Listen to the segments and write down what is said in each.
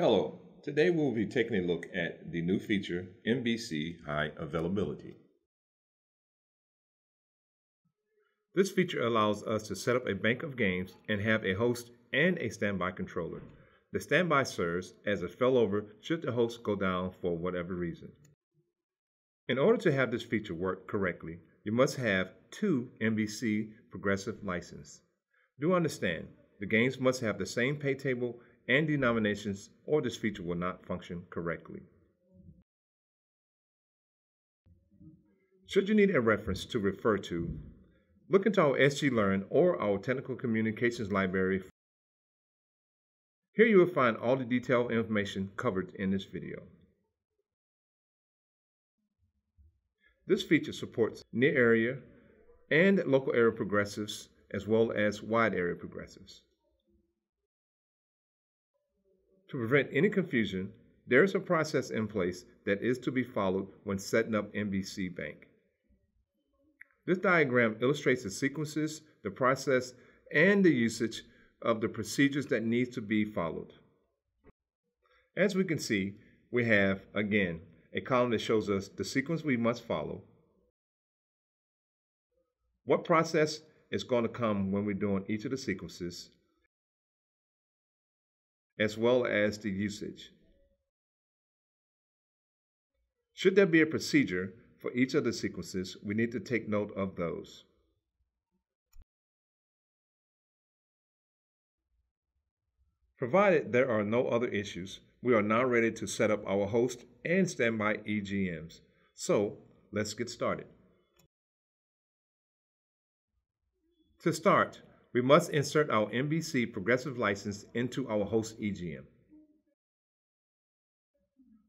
Hello, today we'll be taking a look at the new feature MBC High Availability. This feature allows us to set up a bank of games and have a host and a standby controller. The standby serves as a failover should the host go down for whatever reason. In order to have this feature work correctly, you must have two MBC progressive license. Do understand, the games must have the same pay table and denominations or this feature will not function correctly. Should you need a reference to refer to, look into our SGLearn or our Technical Communications Library. Here you will find all the detailed information covered in this video. This feature supports near area and local area progressives as well as wide area progressives. To prevent any confusion, there is a process in place that is to be followed when setting up MBC Bank. This diagram illustrates the sequences, the process, and the usage of the procedures that need to be followed. As we can see, we have, again, a column that shows us the sequence we must follow, what process is going to come when we're doing each of the sequences, as well as the usage. Should there be a procedure for each of the sequences, we need to take note of those. Provided there are no other issues, we are now ready to set up our host and standby EGMs. So let's get started. To start, we must insert our MBC progressive license into our host EGM.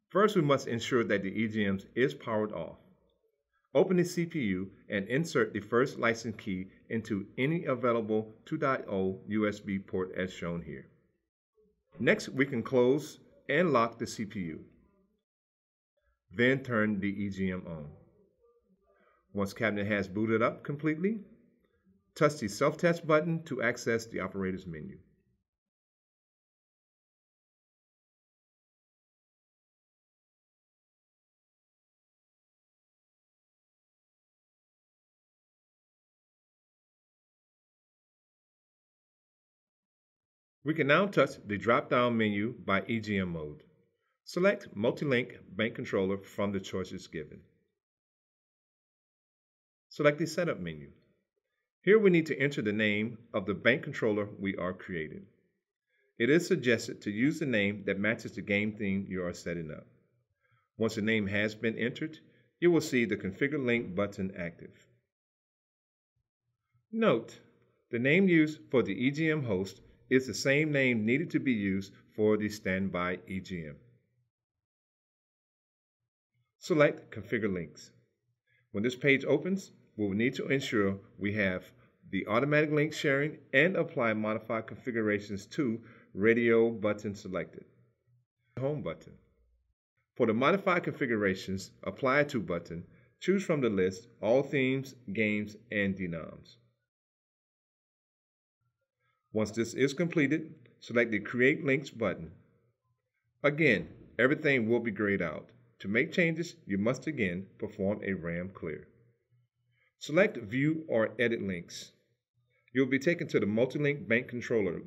First, we must ensure that the EGM is powered off. Open the CPU and insert the first license key into any available 2.0 USB port as shown here. Next, we can close and lock the CPU. Then turn the EGM on. Once cabinet has booted up completely, Touch the Self-Test button to access the operator's menu. We can now touch the drop-down menu by EGM mode. Select Multi-Link Bank Controller from the choices given. Select the Setup menu. Here we need to enter the name of the bank controller we are creating. It is suggested to use the name that matches the game theme you are setting up. Once the name has been entered, you will see the Configure Link button active. Note, the name used for the EGM host is the same name needed to be used for the standby EGM. Select Configure Links. When this page opens, we will need to ensure we have the automatic link sharing and apply modified configurations to radio button selected. Home button. For the modified configurations, apply to button, choose from the list all themes, games, and denoms. Once this is completed, select the Create Links button. Again, everything will be grayed out. To make changes, you must again perform a RAM clear. Select View or Edit Links. You'll be taken to the Multi-Link Bank Controller.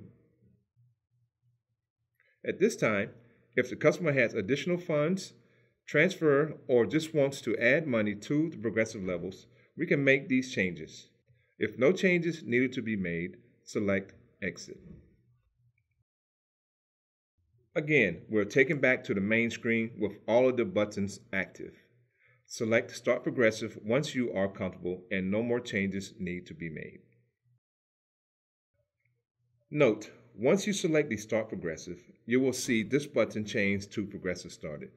At this time, if the customer has additional funds, transfer, or just wants to add money to the progressive levels, we can make these changes. If no changes needed to be made, select Exit. Again, we're taken back to the main screen with all of the buttons active. Select Start Progressive once you are comfortable and no more changes need to be made. Note, once you select the Start Progressive, you will see this button change to Progressive Started.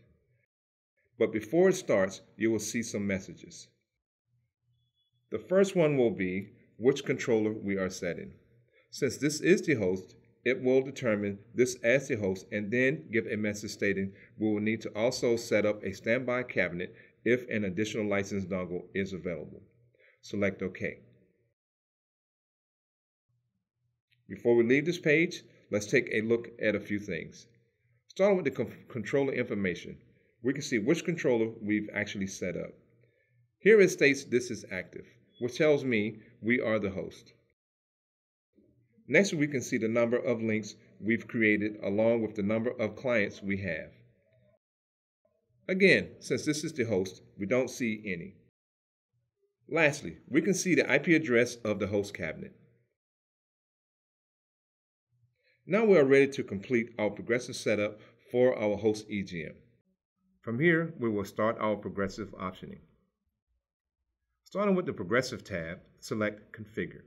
But before it starts, you will see some messages. The first one will be which controller we are setting. Since this is the host, it will determine this as the host and then give a message stating we will need to also set up a standby cabinet if an additional license dongle is available. Select OK. Before we leave this page, let's take a look at a few things. Starting with the controller information, we can see which controller we've actually set up. Here it states this is active, which tells me we are the host. Next, we can see the number of links we've created along with the number of clients we have. Again, since this is the host, we don't see any. Lastly, we can see the IP address of the host cabinet. Now we are ready to complete our progressive setup for our host EGM. From here, we will start our progressive optioning. Starting with the Progressive tab, select Configure.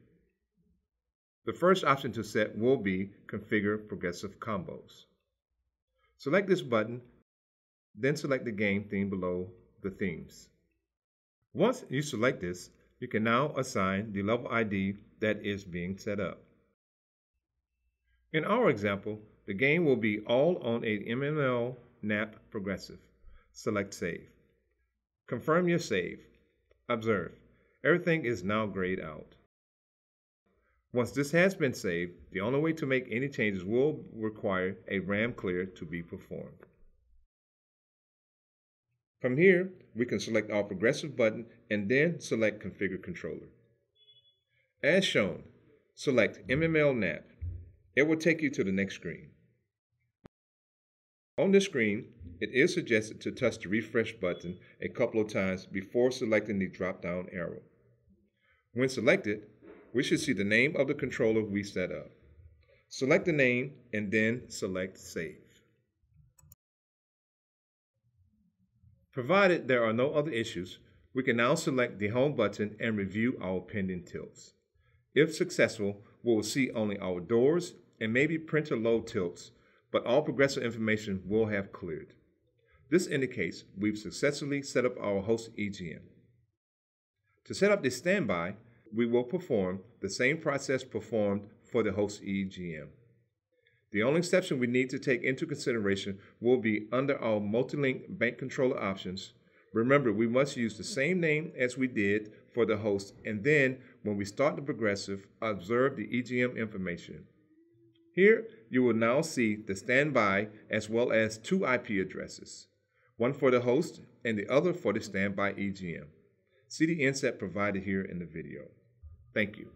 The first option to set will be Configure Progressive Combos. Select this button, then select the game theme below the themes. Once you select this, you can now assign the level ID that is being set up. In our example, the game will be all on a MML NAP progressive. Select Save. Confirm your save. Observe, everything is now grayed out. Once this has been saved, the only way to make any changes will require a RAM clear to be performed. From here, we can select our progressive button and then select Configure Controller. As shown, select MML NAP. It will take you to the next screen. On this screen, it is suggested to touch the refresh button a couple of times before selecting the drop-down arrow. When selected, we should see the name of the controller we set up. Select the name and then select Save. Provided there are no other issues, we can now select the Home button and review our pending tilts. If successful, we will see only our doors and maybe printer load tilts but all progressive information will have cleared. This indicates we've successfully set up our host EGM. To set up the standby, we will perform the same process performed for the host EGM. The only exception we need to take into consideration will be under our multi-link bank controller options. Remember, we must use the same name as we did for the host, and then when we start the progressive, observe the EGM information. Here, you will now see the standby as well as two IP addresses, one for the host and the other for the standby EGM. See the inset provided here in the video. Thank you.